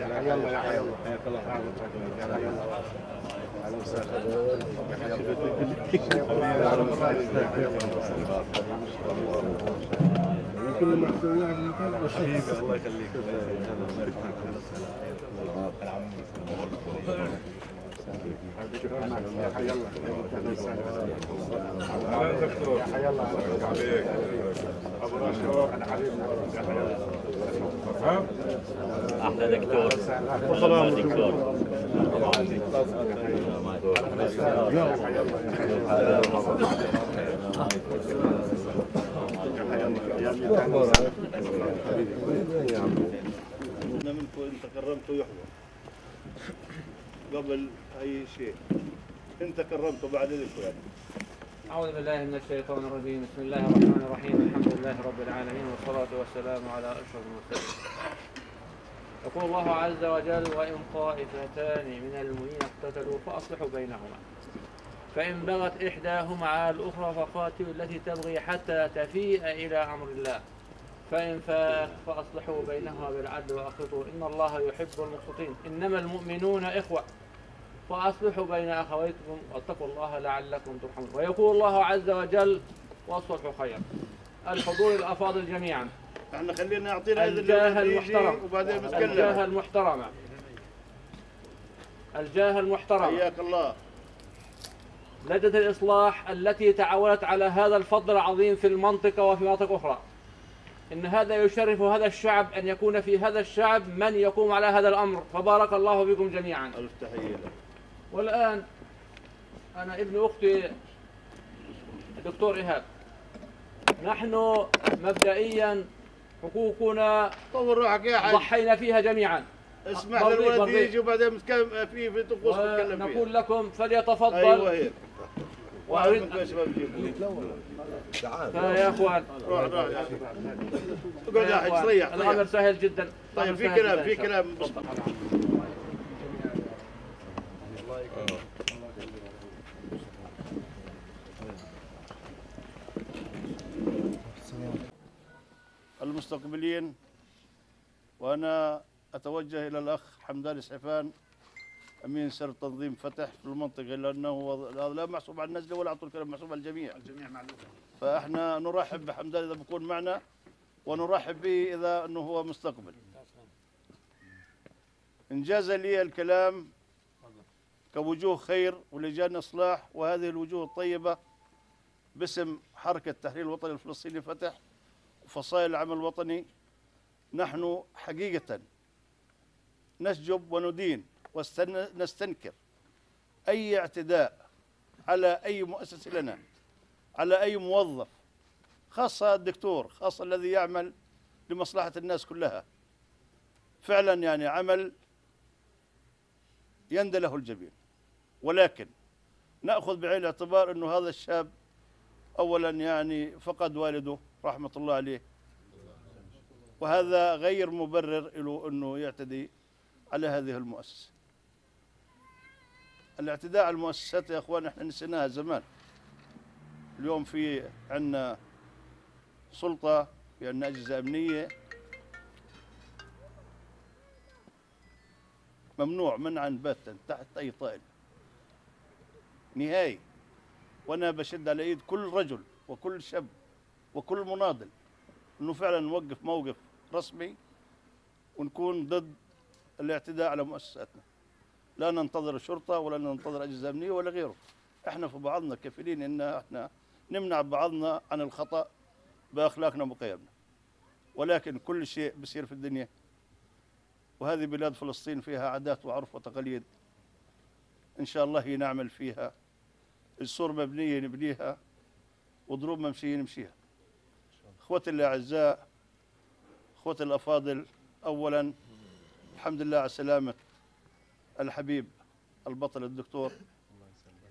يا حي الله يا حي الله حياك الله أهلا وسهلا يا حي الله كل ما سويناه بالمكان الله يخليك يا حي الله أهلا يا حي الله ابو انا حبيبنا يا حي الله أحلى دكتور أحلى دكتور أنا منكم أنت كرمته يحيى قبل أي شيء. أنت كرمته بعد ذلك يعني أعوذ بالله من الشيطان الرجيم. بسم الله الرحمن الرحيم. الحمد لله رب العالمين والصلاة والسلام على أشرف المرسلين. يقول الله عز وجل وإن طائفتان من المؤمنين اقتتلوا فأصلحوا بينهما. فإن بغت إحداهما على الأخرى فقاتلوا التي تبغي حتى تفيء إلى أمر الله. فإن فاءت فأصلحوا بينهما بالعدل وأقسطوا. إن الله يحب المقسطين. إنما المؤمنون إخوة. فأصلحوا بين أخويكم واتقوا الله لعلكم ترحمون. ويقول الله عز وجل والصلح خير الحضور الأفاضل جميعا. إحنا خلينا نعطينا إذن الجاه المحترم. وبعدين الجاه نتكلم المحترمة الجاه المحترمة حياك الله. لجنة الإصلاح التي تعاونت على هذا الفضل العظيم في المنطقة وفي مناطق أخرى. إن هذا يشرف هذا الشعب أن يكون في هذا الشعب من يقوم على هذا الأمر. فبارك الله بكم جميعا. ألف تحية لك. والآن أنا ابن أختي الدكتور إيهاب. نحن مبدئيا حقوقنا طول روحك يا حاج. ضحينا فيها جميعا. اسمح للولد. يجي وبعدين نتكلم في في طقوس نتكلم ونقول فيها لكم فليتفضل. هيك واحد وأريد منكم يا إخوان. روح روح. اقعد يا حاج ريح الأمر سهل جدا. طيب في كلام في. كلام المستقبلين وأنا أتوجه إلى الأخ حمدان سعفان أمين سر تنظيم فتح في المنطقة لأنه هو- هذا لا محسوب على النزلة ولا اعطوا الكلام محسوب على الجميع. الجميع معلومة. فإحنا نرحب بحمدان إذا بكون معنا ونرحب به إذا أنه هو مستقبل. إنجاز لي الكلام كوجوه خير ولجان إصلاح وهذه الوجوه الطيبة باسم حركة تحرير الوطني الفلسطيني فتح وفصائل العمل الوطني نحن حقيقة نسجب وندين ونستنكر أي اعتداء على أي مؤسسه لنا على أي موظف خاصة الدكتور خاصة الذي يعمل لمصلحة الناس كلها. فعلا يعني عمل يندى له الجبين. ولكن نأخذ بعين الاعتبار إنه هذا الشاب اولا يعني فقد والده. رحمة الله عليه. وهذا غير مبرر له إنه يعتدي على هذه المؤسسة. الاعتداء على المؤسسات يا إخوان إحنا نسيناها زمان. اليوم في عندنا سلطة في عندنا أجهزة أمنية. ممنوع منعا باتا تحت أي طائل. نهائي. وأنا بشد على إيد كل رجل وكل شاب. وكل مناضل إنه فعلا نوقف موقف رسمي ونكون ضد الاعتداء على مؤسساتنا. لا ننتظر الشرطة ولا ننتظر أجهزة أمنية ولا غيره. إحنا في بعضنا كفيلين إن إحنا نمنع بعضنا عن الخطأ بأخلاقنا وقيمنا ولكن كل شيء بصير في الدنيا. وهذه بلاد فلسطين فيها عادات وعرف وتقاليد إن شاء الله نعمل فيها. السور مبنية نبنيها وضروب ممشية نمشيها. اخوتي الأعزاء اخوتي الأفاضل اولا الحمد لله على سلامه الحبيب البطل الدكتور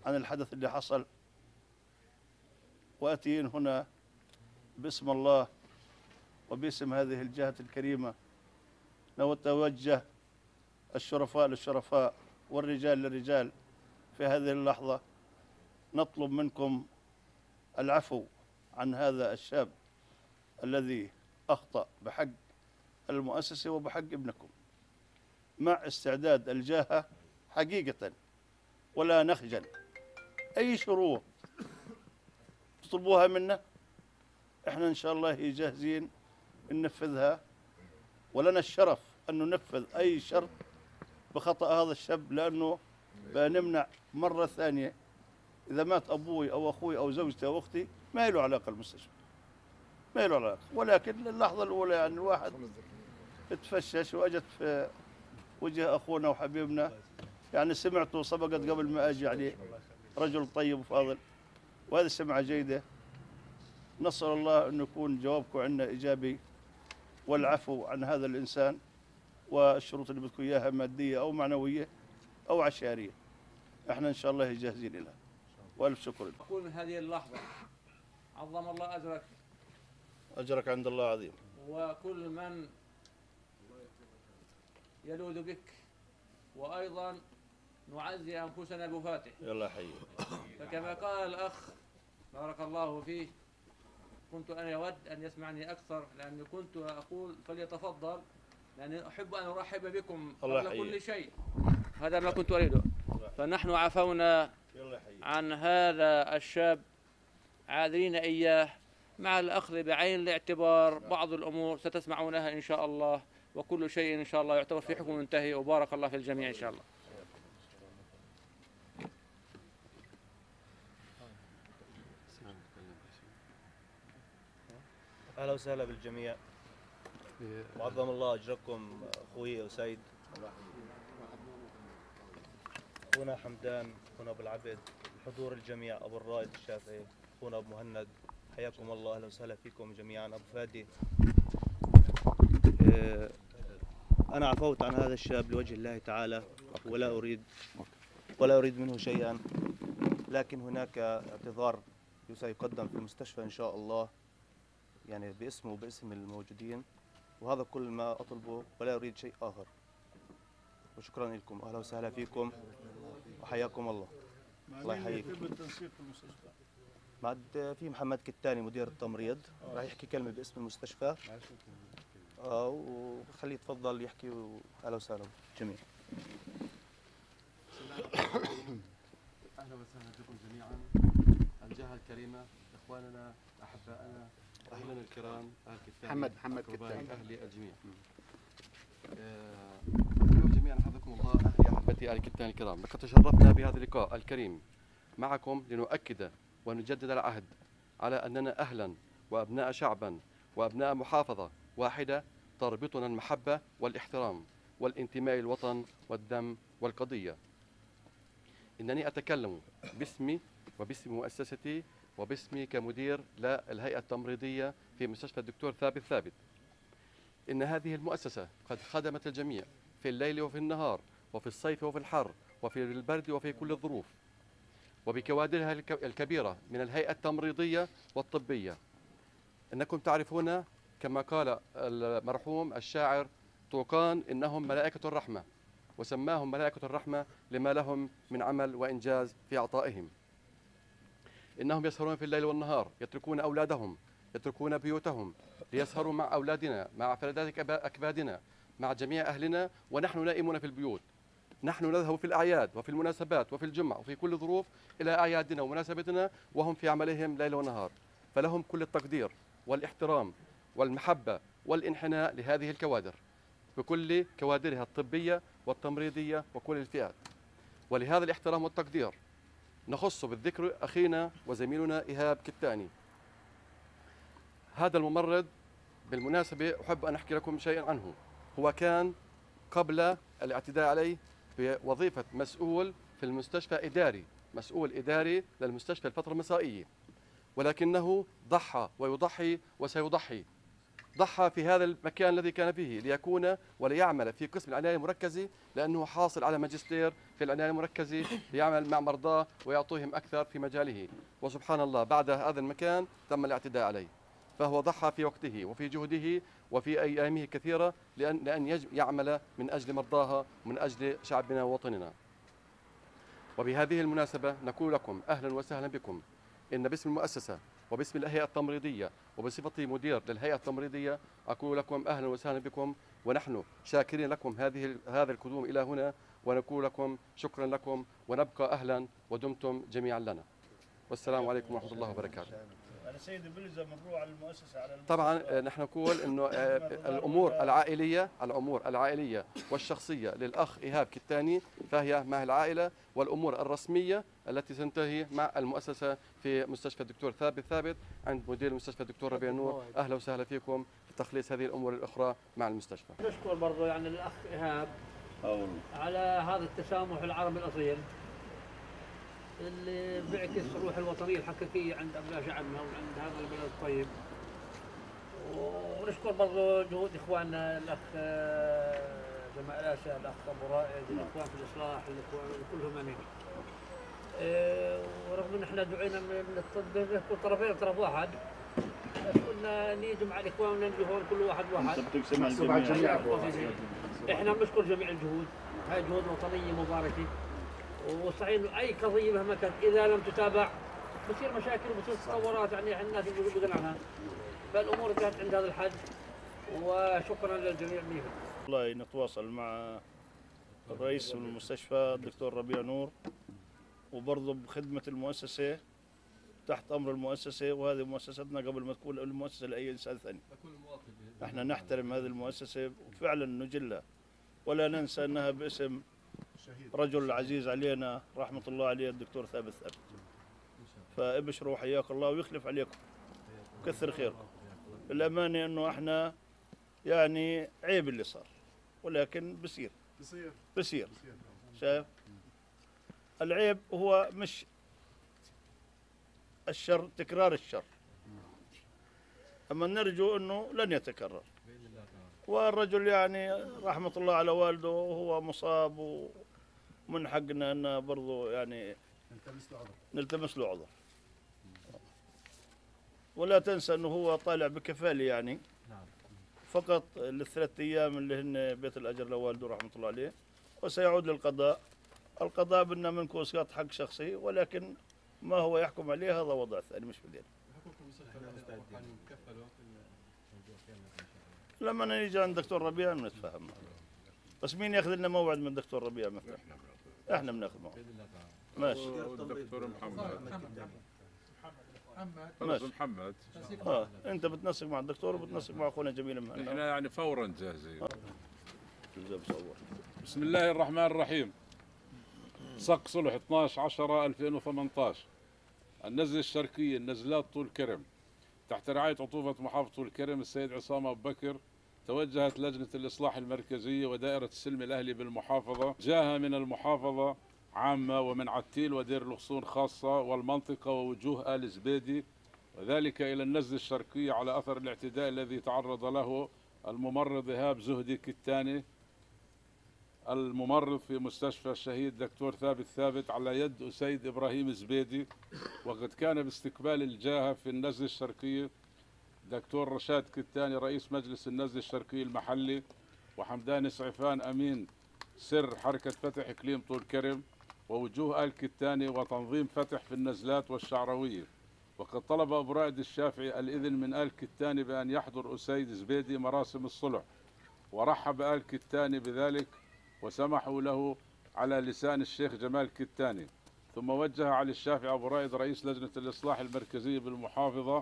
عن الحدث اللي حصل. وأتي هنا باسم الله وباسم هذه الجهة الكريمة. نتوجه الشرفاء للشرفاء والرجال للرجال في هذه اللحظة نطلب منكم العفو عن هذا الشاب. الذي أخطأ بحق المؤسسه وبحق ابنكم. مع استعداد الجاهة حقيقة ولا نخجل. أي شروط تطلبوها منا؟ إحنا إن شاء الله جاهزين ننفذها. ولنا الشرف أن ننفذ أي شرط بخطأ هذا الشاب لأنه بنمنع مرة ثانية. إذا مات أبوي أو أخوي أو زوجتي أو أختي ما له علاقة المستشفى ما له علاقه ولكن اللحظة الأولى يعني الواحد تفشش وأجت في وجه أخونا وحبيبنا. يعني سمعته سبقت قبل ما أجي يعني رجل طيب وفاضل. وهذه سمعة جيدة. نسأل الله أن يكون جوابكم عنا إيجابي والعفو عن هذا الإنسان والشروط اللي بدكم إياها مادية أو معنوية أو عشائريه إحنا إن شاء الله جاهزين لها وألف شكر لك أقول من هذه اللحظة عظم الله أجرك عند الله عظيم. وكل من يلوذ بك. وأيضا نعزي أنفسنا بوفاته يلا حي. فكما قال الأخ بارك الله فيه كنت أنا أود أن يسمعني أكثر لأني كنت أقول فليتفضل لأني أحب أن أرحب بكم الله قبل كل. شيء. هذا ما كنت أريده. فنحن عفونا عن هذا الشاب عاذرين إياه. مع الأخذ بعين الاعتبار بعض الأمور ستسمعونها إن شاء الله وكل شيء إن شاء الله يعتبر في حكم منتهي وبارك الله في الجميع إن شاء الله. أهلا وسهلا بالجميع. وعظم الله أجركم أخوي وسيد أخونا حمدان أخونا أبو العبد حضور الجميع أبو الرائد الشافعي أخونا أبو مهند. حياكم الله أهلا وسهلا فيكم جميعا. أبو فادي آه، أنا عفوت عن هذا الشاب لوجه الله تعالى ولا أريد ولا أريد منه شيئا. لكن هناك اعتذار سيقدم في المستشفى إن شاء الله يعني باسمه وباسم الموجودين. وهذا كل ما أطلبه ولا أريد شيء آخر. وشكرا لكم. أهلا وسهلا فيكم وحياكم الله. الله يحييك. بعد في محمد كتاني مدير التمريض راح يحكي كلمة باسم المستشفى. آه وخليه يتفضل يحكي. وأهلا وسهلا. بالجميع أهلا وسهلا بكم جميعا. الجهة الكريمة إخواننا أحبائنا اهلنا الكرام أهل كتاني محمد- محمد كتاني. أهلي الجميع. آه، اليوم جميعا حفظكم الله. أهلي أحبتي أهل كتاني الكرام. لقد تشرفنا بهذا اللقاء الكريم معكم لنؤكد ونجدد العهد على أننا أهلا وأبناء شعبا وأبناء محافظة واحدة تربطنا المحبة والاحترام والانتماء للوطن والدم والقضية إنني أتكلم باسمي وباسم مؤسستي وباسمي كمدير للهيئه التمريضية في مستشفى الدكتور ثابت ثابت. إن هذه المؤسسة قد خدمت الجميع في الليل وفي النهار وفي الصيف وفي الحر وفي البرد وفي كل الظروف. وبكوادرها الك- الكبيرة من الهيئة التمريضية والطبية. إنكم تعرفون كما قال المرحوم الشاعر طوقان إنهم ملائكة الرحمة وسماهم ملائكة الرحمة لما لهم من عمل وإنجاز في عطائهم إنهم يسهرون في الليل والنهار يتركون أولادهم يتركون بيوتهم ليسهروا مع أولادنا مع فلذات أكبا- أكبادنا مع جميع أهلنا ونحن نائمون في البيوت نحن نذهب في الأعياد وفي المناسبات وفي الجمعة وفي كل ظروف إلى أعيادنا ومناسبتنا وهم في عملهم ليل ونهار. فلهم كل التقدير والاحترام والمحبة والانحناء لهذه الكوادر بكل كوادرها الطبية والتمريضية وكل الفئات. ولهذا الاحترام والتقدير نخص بالذكر أخينا وزميلنا إيهاب كتاني. هذا الممرض بالمناسبة أحب أن أحكي لكم شيئا عنه. هو كان قبل الاعتداء عليه بوظيفة مسؤول في المستشفى إداري مسؤول إداري للمستشفى الفترة المسائية. ولكنه ضحى ويضحي وسيضحي. ضحى في هذا المكان الذي كان فيه ليكون وليعمل في قسم العناية المركزة لأنه حاصل على ماجستير في العناية المركزة ليعمل مع مرضاه ويعطيهم أكثر في مجاله. وسبحان الله بعد هذا المكان تم الاعتداء عليه. فهو ضحى في وقته وفي جهده وفي أيامه كثيرة لأن, لأن يعمل من أجل مرضاها ومن أجل شعبنا ووطننا. وبهذه المناسبة نقول لكم أهلا وسهلا بكم. إن باسم المؤسسة وباسم الهيئة التمريضية وبصفتي مدير للهيئة التمريضية أقول لكم أهلا وسهلا بكم ونحن شاكرين لكم هذه هذا القدوم إلى هنا ونقول لكم شكرا لكم ونبقى أهلا ودمتم جميعا لنا. والسلام عليكم ورحمة الله وبركاته. أنا سيدي بلزم نروح على المؤسسة على. طبعا آه، نحن نقول إنه آه، الأمور العائلية الأمور العائلية والشخصية للأخ إيهاب كتاني فهي مع العائلة والأمور الرسمية التي تنتهي مع المؤسسة في مستشفى الدكتور ثابت ثابت عند مدير المستشفى الدكتور ربيع نور أهلا وسهلا فيكم في تخليص هذه الأمور الأخرى مع المستشفى نشكر برضو يعني الاخ إيهاب. على هذا التسامح العربي الأصيل اللي بيعكس الروح الوطنية الحقيقية عند ابناء شعبنا وعند هذا البلد. الطيب ونشكر برضو جهود إخواننا الأخ جمال اسا الأخ أبو رائد الإخوان في الإصلاح الإخوان كلهم أمين. آه، ورغم إن إحنا دعينا من الطب كل طرفين طرف واحد. بس قلنا نيجي مع الإخوان وننجي هون كل واحد واحد. إحنا بنشكر جميع الجهود. هاي جهود وطنية مباركة. وصحيح انه أي قضية مهما كانت إذا لم تتابع بصير مشاكل وبصير تطورات يعني الناس يقولوا عنها. فالأمور كانت عند هذا الحد وشكرا للجميع منيح والله نتواصل مع الرئيس المستشفى الدكتور ربيع نور وبرضه بخدمة المؤسسة تحت أمر المؤسسة وهذه مؤسستنا قبل ما تكون المؤسسة لأي إنسان ثاني. إحنا نحترم هذه المؤسسة وفعلا نجلها. ولا ننسى أنها باسم رجل عزيز علينا رحمة الله عليه الدكتور ثابت ثابت فابشروا حياك الله ويخلف عليكم. وكثر خيركم. الأمانة أنه إحنا يعني عيب اللي صار ولكن بصير. بصير. بصير. شايف؟ العيب هو مش الشر تكرار الشر. أما نرجو أنه لن يتكرر. والرجل يعني رحمة الله على والده وهو مصاب ومن حقنا أن برضو يعني نلتمس له عذر. نلتمس له عذر. ولا تنسى أنه هو طالع بكفالة يعني. فقط للثلاث أيام اللي هن بيت الأجر لوالده رحمة الله عليه وسيعود للقضاء. القضاء بدنا منكم إسقاط حق شخصي ولكن ما هو يحكم عليه هذا وضع ثاني مش بدين لما نيجي عند دكتور ربيع بنتفاهم. بس مين ياخذ لنا موعد من دكتور ربيع مثلا؟ إحنا موعد ماشي. والدكتور محمد. ماشي. محمد. آه انت بتنسق مع الدكتور وبتنسق مع أخونا جميل مهنا إحنا يعني فورا جاهزين. بصور بسم الله الرحمن الرحيم. صق صلح 12 10 2018 النزلة الشرقية النزلات طول كرم. تحت رعاية عطوفة محافظة طول كرم السيد عصام أبو بكر توجهت لجنة الإصلاح المركزية ودائرة السلم الأهلي بالمحافظة. جاءها من المحافظة عامة ومن عتيل ودير الغصون خاصة والمنطقة ووجوه آل زبيدي. وذلك إلى النزلة الشرقية على أثر الاعتداء الذي تعرض له الممرض إيهاب زهدي كتاني. الممرض في مستشفى الشهيد دكتور ثابت ثابت على يد أسيد إبراهيم زبيدي. وقد كان باستقبال الجاهة في النزلة الشرقية دكتور رشاد كتاني رئيس مجلس النزلة الشرقية المحلي وحمدان سعفان أمين سر حركة فتح إقليم طول كرم ووجوه آل كتاني وتنظيم فتح في النزلات والشعروية. وقد طلب أبو رائد الشافعي الإذن من آل كتاني بأن يحضر أسيد زبيدي مراسم الصلح. ورحب آل كتاني بذلك وسمحوا له على لسان الشيخ جمال كتاني. ثم وجه علي الشافعي أبو رائد رئيس لجنة الإصلاح المركزية بالمحافظة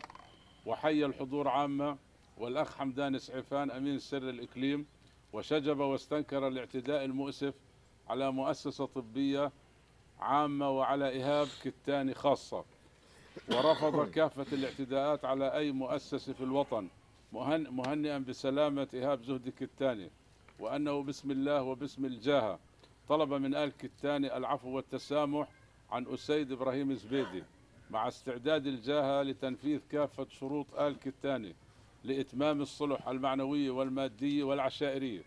وحي الحضور عامة والأخ حمدان سعفان أمين سر الإقليم وشجب واستنكر الاعتداء المؤسف على مؤسسة طبية عامة وعلى إيهاب كتاني خاصة. ورفض كافة الاعتداءات على أي مؤسسة في الوطن. مهن مهنئا بسلامة إيهاب زهدي كتاني. وأنه بسم الله وباسم الجاهة طلب من آل كتاني العفو والتسامح عن أسيد إبراهيم زبيدي. مع استعداد الجاهة لتنفيذ كافة شروط آل كتاني لإتمام الصلح المعنوية والمادية والعشائرية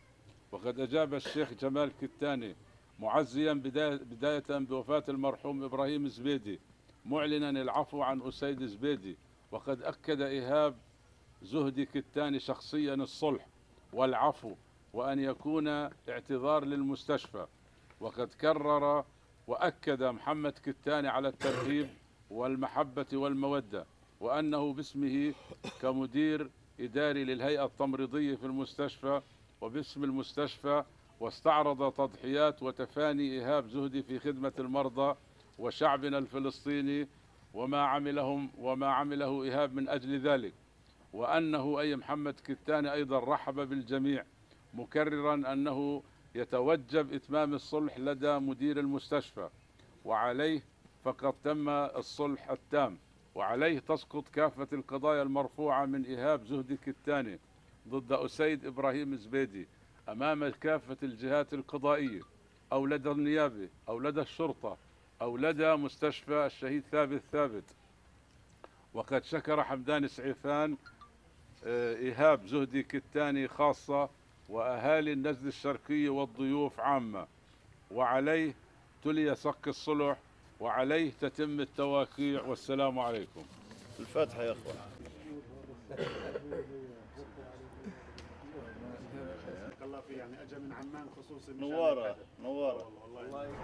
وقد أجاب الشيخ جمال كتاني معزيا بداية, بوفاة المرحوم إبراهيم زبيدي معلنا العفو عن أسيد زبيدي. وقد أكد إيهاب زهدي كتاني شخصيا الصلح والعفو وأن يكون اعتذار للمستشفى. وقد كرر وأكد محمد كتاني على الترحيب والمحبة والمودة وأنه باسمه كمدير إداري للهيئة التمريضية في المستشفى وباسم المستشفى واستعرض تضحيات وتفاني إيهاب زهدي في خدمة المرضى وشعبنا الفلسطيني وما عملهم وما عمله إيهاب من أجل ذلك. وأنه أي محمد كتاني أيضا رحب بالجميع مكررا أنه يتوجب إتمام الصلح لدى مدير المستشفى وعليه فقد تم الصلح التام وعليه تسقط كافة القضايا المرفوعة من إيهاب زهدي كتاني ضد أسيد إبراهيم زبيدي أمام كافة الجهات القضائية أو لدى النيابة أو لدى الشرطة أو لدى مستشفى الشهيد ثابت ثابت. وقد شكر حمدان سعيفان آه، إيهاب زهدي كتاني خاصة وأهالي النزل الشرقية والضيوف عامة وعليه تلي صك الصلح وعليه تتم التواقيع والسلام عليكم. الفاتحة يا أخوان. يعني اجى من عمان خصوصا نوارة. نوارة. والله, والله.